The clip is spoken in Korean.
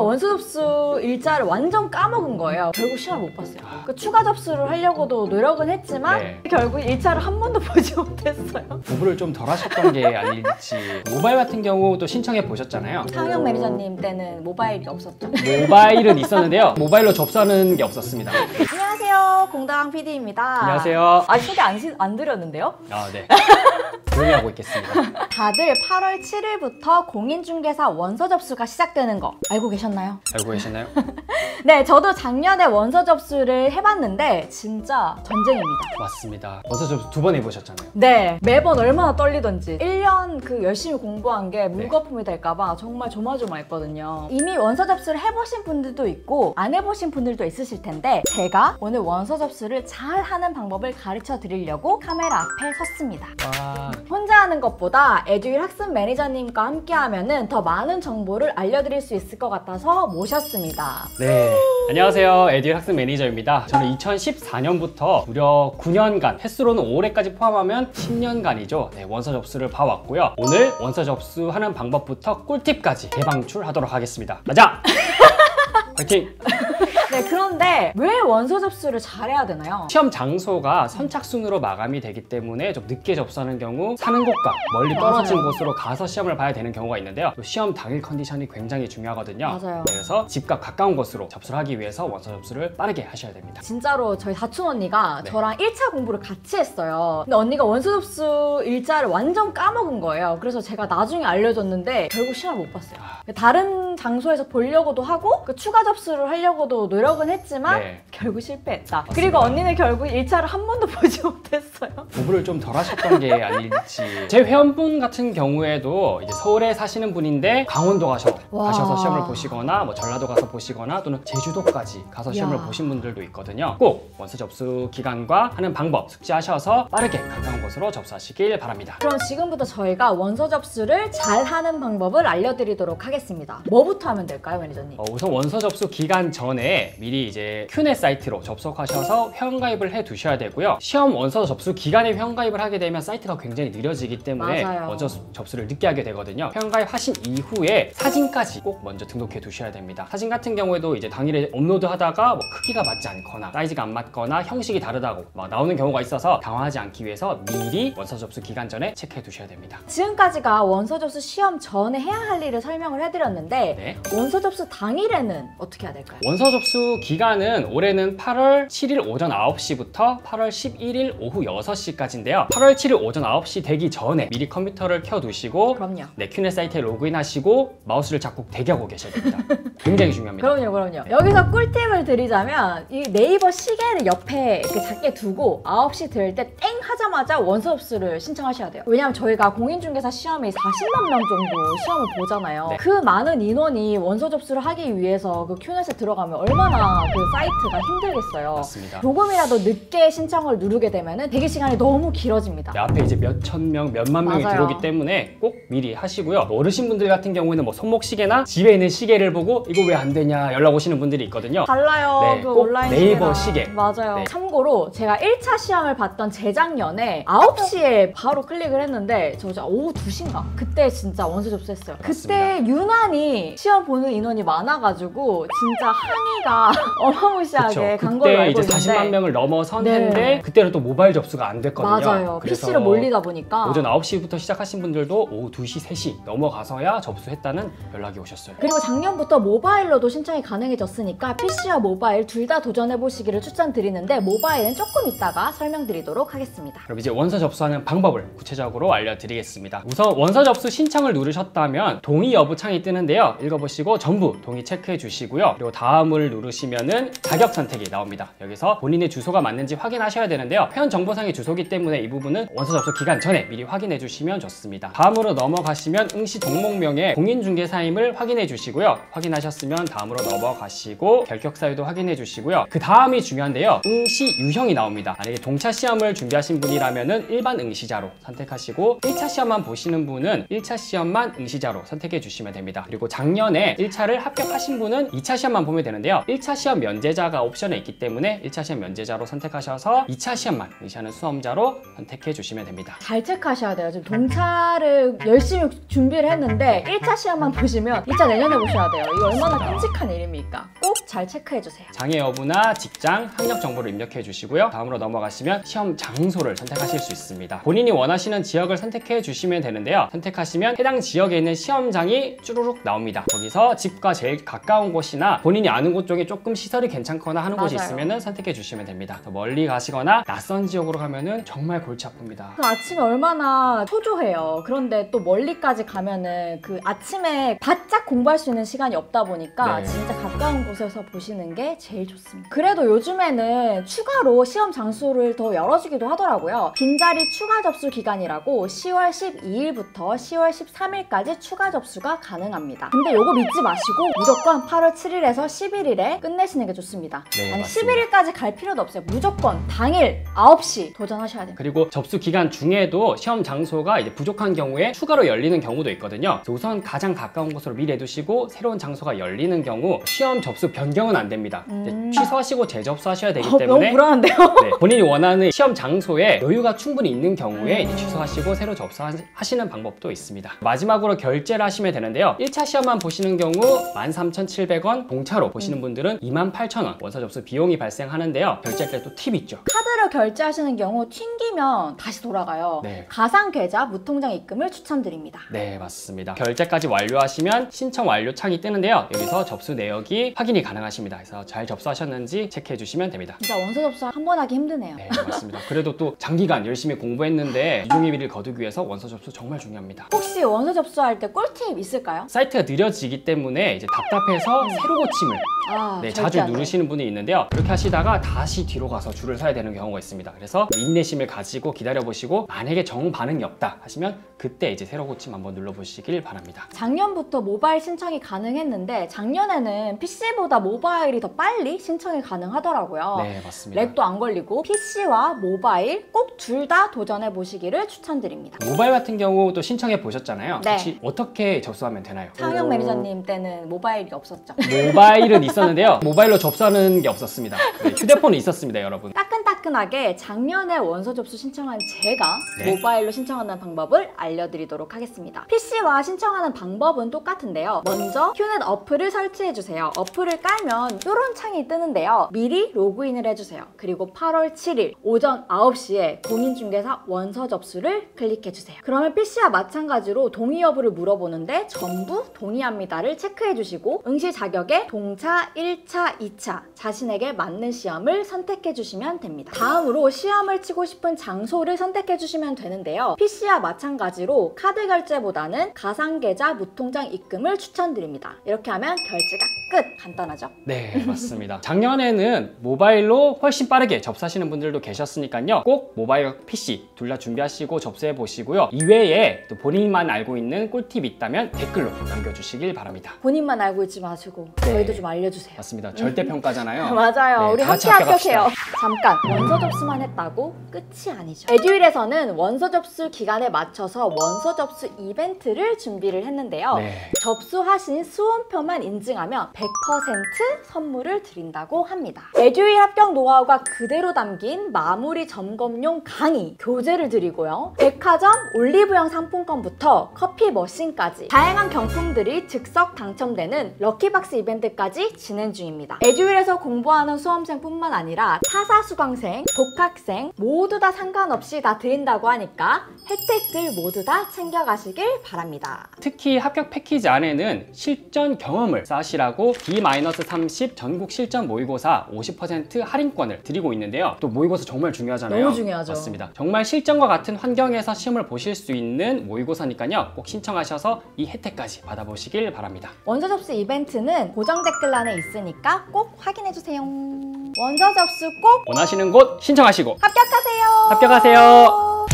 그러니까 원서 접수 일자를 완전 까먹은 거예요. 결국 시험을 못 봤어요. 그 추가 접수를 하려고도 노력은 했지만 네. 결국 일자를 한 번도 보지 못했어요. 공부를 좀 덜 하셨던 게 아닐지 모바일 같은 경우도 신청해 보셨잖아요 상영 매니저님 때는 모바일이 없었죠. 모바일은 있었는데요 모바일로 접수하는 게 없었습니다 안녕하세요. 공다강 PD입니다. 안녕하세요 아직 소개 안, 시- 안 드렸는데요? 아 네 조용히 하고 있겠습니다 다들 8월 7일부터 공인중개사 원서 접수가 시작되는 거 알고 계셨나요? 알고 계시나요? 네, 저도 작년에 원서 접수를 해봤는데 진짜 전쟁입니다. 맞습니다 원서 접수 두 번 해보셨잖아요 네, 매번 얼마나 떨리던지 1년 그 열심히 공부한 게 물거품이 될까봐 정말 조마조마했거든요. 이미 원서 접수를 해보신 분들도 있고 안 해보신 분들도 있으실 텐데 제가 오늘 원서 접수를 잘 하는 방법을 가르쳐 드리려고 카메라 앞에 섰습니다. 와 혼자 하는 것보다 에듀윌 학습 매니저님과 함께 하면은 더 많은 정보를 알려드릴 수 있을 것 같아서 모셨습니다. 네, 안녕하세요. 에듀 학습 매니저입니다. 저는 2014년부터 무려 9년간, 횟수로는 올해까지 포함하면 10년간이죠. 네, 원서 접수를 봐왔고요. 오늘 원서 접수하는 방법부터 꿀팁까지 대방출하도록 하겠습니다. 가자! 화이팅! 네, 그런데 왜 원서 접수를 잘해야 되나요? 시험 장소가 선착순으로 마감이 되기 때문에 좀 늦게 접수하는 경우 사는 곳과 멀리 떨어진 맞아요. 곳으로 가서 시험을 봐야 되는 경우가 있는데요. 또 시험 당일 컨디션이 굉장히 중요하거든요. 맞아요. 그래서 집과 가까운 곳으로 접수를 하기 위해서 원서 접수를 빠르게 하셔야 됩니다. 진짜로 저희 사촌 언니가 네. 저랑 1차 공부를 같이 했어요. 근데 언니가 원서 접수 일자를 완전 까먹은 거예요. 그래서 제가 나중에 알려줬는데 결국 시험을 못 봤어요. 아. 다른 장소에서 보려고도 하고 그 추가 접수를 하려고도 노력 은 했지만 네. 결국 실패했다. 맞습니다. 그리고 언니는 결국 1차를 한 번도 보지 못했어요. 공부를 좀 덜 하셨던 게 아닐지 제 회원분 같은 경우에도 이제 서울에 사시는 분인데 강원도 가셔, 와. 가셔서 시험을 보시거나 뭐 전라도 가서 보시거나 또는 제주도까지 가서 시험을 야. 보신 분들도 있거든요 꼭 원서 접수 기간과 하는 방법 숙지하셔서 빠르게 가까운 곳으로 접수하시길 바랍니다 그럼 지금부터 저희가 원서 접수를 잘 하는 방법을 알려드리도록 하겠습니다. 뭐부터 하면 될까요, 매니저님? 어, 우선 원서 접수 기간 전에 미리 이제 큐넷 사이트로 접속하셔서 회원가입을 해 두셔야 되고요. 시험 원서 접수 기간에 회원가입을 하게 되면 사이트가 굉장히 느려지기 때문에 맞아요. 원서 접수를 늦게 하게 되거든요. 회원가입하신 이후에 사진까지 꼭 먼저 등록해 두셔야 됩니다. 사진 같은 경우에도 이제 당일에 업로드하다가 뭐 크기가 맞지 않거나 사이즈가 안 맞거나 형식이 다르다고 막 나오는 경우가 있어서 당황하지 않기 위해서 미리 원서 접수 기간 전에 체크해 두셔야 됩니다. 지금까지가 원서 접수 시험 전에 해야 할 일을 설명을 해드렸는데 네. 원서 접수 당일에는 어떻게 해야 될까요? 원서 접수 기간은 올해는 8월 7일 오전 9시부터 8월 11일 오후 6시까지인데요. 8월 7일 오전 9시 되기 전에 미리 컴퓨터를 켜두시고 그럼요. 네, 큐넷 사이트에 로그인하시고 마우스를 잡고 대기하고 계셔야 됩니다. 굉장히 중요합니다. 그럼요, 그럼요. 여기서 꿀팁을 드리자면 이 네이버 시계를 옆에 이렇게 작게 두고 9시 될 때 땡 하자마자 원서 접수를 신청하셔야 돼요. 왜냐면 저희가 공인중개사 시험이 40만 명 정도 시험을 보잖아요. 네. 그 많은 인원이 원서 접수를 하기 위해서 그 큐넷에 들어가면 얼마나 그 사이트가 힘들겠어요. 맞습니다. 조금이라도 늦게 신청을 누르게 되면 대기 시간이 너무 길어집니다. 네, 앞에 이제 몇 천 명, 몇만 명이 맞아요. 들어오기 때문에 꼭 미리 하시고요. 어르신분들 같은 경우에는 뭐 손목 시계나 집에 있는 시계를 보고 이거 왜 안 되냐 연락 오시는 분들이 있거든요. 달라요. 네, 그꼭 온라인 네이버 시계랑. 시계. 맞아요. 네. 참고로 제가 1차 시험을 봤던 재작년에 9시에 바로 클릭을 했는데 저 진짜 오후 2시인가? 그때 진짜 원서 접수했어요. 그때 유난히 시험 보는 인원이 많아가지고 진짜 항의가 어마무시하게 간 걸로 그때 알고 이제 40만 있는데 명을 넘어선 네. 해인데 그때는 또 모바일 접수가 안 됐거든요. 맞아요. 그래서 PC로 몰리다 보니까 오전 9시부터 시작하신 분들도 오후 2시, 3시 넘어가서야 접수했다는 연락이 오셨어요. 그리고 작년부터 모바일로도 신청이 가능해졌으니까 PC와 모바일 둘 다 도전해 보시기를 추천드리는데 모바일은 조금 이따가 설명드리도록 하겠습니다. 그럼 이제 원서 접수하는 방법을 구체적으로 알려드리겠습니다. 우선 원서 접수 신청을 누르셨다면 동의 여부 창이 뜨는데요. 읽어보시고 전부 동의 체크해 주시고요. 그리고 다음을 누르시면은 자격 선택이 나옵니다. 여기서 본인의 주소가 맞는지 확인하셔야 되는데요. 회원 정보상의 주소기 때문에 이 부분은 원서 접수 기간 전에 미리 확인해 주시면 좋습니다. 다음으로 넘어가시면 응시 종목명의 공인중개사임을 확인해 주시고요. 확인하셨으면 다음으로 넘어가시고 결격 사유도 확인해 주시고요. 그 다음이 중요한데요. 응시 유형이 나옵니다. 만약에 동차 시험을 준비하신 분이라면은 일반 응시자로 선택하시고 1차 시험만 보시는 분은 1차 시험만 응시자로 선택해 주시면 됩니다. 그리고 작년에 1차를 합격하신 분은 2차 시험만 보면 되는데요. 1차 시험 면제자가 옵션에 있기 때문에 1차 시험 면제자로 선택하셔서 2차 시험만 의시하는 수험자로 선택해 주시면 됩니다. 잘 체크하셔야 돼요. 지금 동차를 열심히 준비를 했는데 1차 시험만 보시면 2차 내년에 보셔야 돼요. 이거 얼마나 끔찍한 일입니까? 꼭잘 체크해 주세요. 장애 여부나 직장, 학력 정보를 입력해 주시고요. 다음으로 넘어가시면 시험 장소를 선택하실 수 있습니다. 본인이 원하시는 지역을 선택해 주시면 되는데요. 선택하시면 해당 지역에 있는 시험장이 쭈루룩 나옵니다. 거기서 집과 제일 가까운 곳이나 본인이 아는 곳 쪽에 조금 시설이 괜찮거나 하는 곳이 맞아요. 있으면 선택해 주시면 됩니다. 더 멀리 가시거나 낯선 지역으로 가면은 정말 골치 아픕니다. 그 아침에 얼마나 초조해요. 그런데 또 멀리까지 가면은 그 아침에 바짝 공부할 수 있는 시간이 없다 보니까 네. 진짜 가까운 곳에서 보시는 게 제일 좋습니다. 그래도 요즘에는 추가로 시험 장소를 더 열어주기도 하더라고요. 빈자리 추가 접수 기간이라고 10월 12일부터 10월 13일까지 추가 접수가 가능합니다. 근데 요거 믿지 마시고 무조건 8월 7일에서 11일에 끝내시는 게 좋습니다. 네, 아니 맞습니다. 11일까지 갈 필요도 없어요. 무조건 당일 9시 도전하셔야 됩니다. 그리고 접수 기간 중에도 시험 장소가 이제 부족한 경우에 추가로 열리는 경우도 있거든요. 우선 가장 가까운 곳으로 미리 해두시고 새로운 장소가 열리는 경우 시험 접수 변경 은 안 됩니다. 음. 취소하시고 재접수하셔야 되기 어, 너무 때문에 불안한데요? 네, 본인이 원하는 시험 장소에 여유가 충분히 있는 경우에 취소하시고 새로 접수하시는 방법도 있습니다. 마지막으로 결제를 하시면 되는데요. 1차 시험만 보시는 경우 13,700원, 공차로 보시는 분들은 28,000원 원서 접수 비용이 발생하는데요. 결제할 때 또 팁이 있죠. 카드로 결제하시는 경우 튕기면 다시 돌아가요. 네. 가상 계좌 무통장 입금을 추천드립니다. 네, 맞습니다. 결제까지 완료하시면 신청 완료 창이 뜨는데요. 여기서 접수 내역이 확인이 가능 하십니다. 그래서 잘 접수하셨는지 체크해 주시면 됩니다. 진짜 원서 접수 한 번 하기 힘드네요. 네, 맞습니다. 그래도 또 장기간 열심히 공부했는데 이중의 비를 거두기 위해서 원서 접수 정말 중요합니다. 혹시 원서 접수할 때 꿀팁 있을까요? 사이트가 느려지기 때문에 이제 답답해서 새로 고침을 아, 네, 자주. 누르시는 분이 있는데요. 그렇게 하시다가 다시 뒤로 가서 줄을 서야 되는 경우가 있습니다. 그래서 인내심을 가지고 기다려 보시고 만약에 정 반응이 없다 하시면 그때 이제 새로 고침 한번 눌러 보시길 바랍니다. 작년부터 모바일 신청이 가능했는데 작년에는 PC보다 모바일 이 더 빨리 신청이 가능하더라고요. 네, 맞습니다. 렉도 안 걸리고 PC와 모바일 꼭 둘 다 도전해 보시기를 추천드립니다. 모바일 같은 경우 도 신청해 보셨잖아요. 네. 혹시 어떻게 접수하면 되나요? 상영 매니저님 때는 모바일이 없었죠. 모바일은 있었는데요. 모바일로 접수하는 게 없었습니다. 네, 휴대폰은 있었습니다, 여러분. 따끈 따끈하게 작년에 원서 접수 신청한 제가 네. 모바일로 신청하는 방법을 알려드리도록 하겠습니다. PC와 신청하는 방법은 똑같은데요. 먼저 큐넷 어플을 설치해주세요. 어플을 깔면 이런 창이 뜨는데요. 미리 로그인을 해주세요. 그리고 8월 7일 오전 9시에 공인중개사 원서 접수를 클릭해주세요. 그러면 PC와 마찬가지로 동의 여부를 물어보는데 전부 동의합니다를 체크해주시고 응시 자격에 동차 1차, 2차 자신에게 맞는 시험을 선택해주시면 됩니다. 다음으로 시험을 치고 싶은 장소를 선택해 주시면 되는데요. PC와 마찬가지로 카드 결제보다는 가상계좌 무통장 입금을 추천드립니다. 이렇게 하면 결제가 끝! 간단하죠? 네, 맞습니다. 작년에는 모바일로 훨씬 빠르게 접수하시는 분들도 계셨으니까요. 꼭 모바일 PC 둘 다 준비하시고 접수해 보시고요. 이외에 또 본인만 알고 있는 꿀팁이 있다면 댓글로 남겨주시길 바랍니다. 본인만 알고 있지 마시고 네. 저희도 좀 알려주세요. 맞습니다. 절대 평가잖아요. 맞아요. 네, 우리 함께. 합격해요. 잠깐 원서 접수만 했다고 끝이 아니죠. 에듀윌에서는 원서 접수 기간에 맞춰서 원서 접수 이벤트를 준비를 했는데요. 네. 접수하신 수험표만 인증하면 100% 선물을 드린다고 합니다. 에듀윌 합격 노하우가 그대로 담긴 마무리 점검용 강의, 교재를 드리고요. 백화점 올리브영 상품권부터 커피 머신까지 다양한 경품들이 즉석 당첨되는 럭키박스 이벤트까지 진행 중입니다. 에듀윌에서 공부하는 수험생뿐만 아니라 타사 수강생, 독학생 모두 다 상관없이 다 드린다고 하니까 혜택들 모두 다 챙겨가시길 바랍니다. 특히 합격 패키지 안에는 실전 경험을 쌓으시라고 D-30 전국 실전 모의고사 50% 할인권을 드리고 있는데요. 또 모의고사 정말 중요하잖아요. 너무 중요하죠. 맞습니다. 정말 실전과 같은 환경에서 시험을 보실 수 있는 모의고사니까요. 꼭 신청하셔서 이 혜택까지 받아보시길 바랍니다. 원서 접수 이벤트는 고정 댓글란에 있으니까 꼭 확인해주세요. 원서 접수 꼭 원하시는 곳 신청하시고 합격하세요. 합격하세요.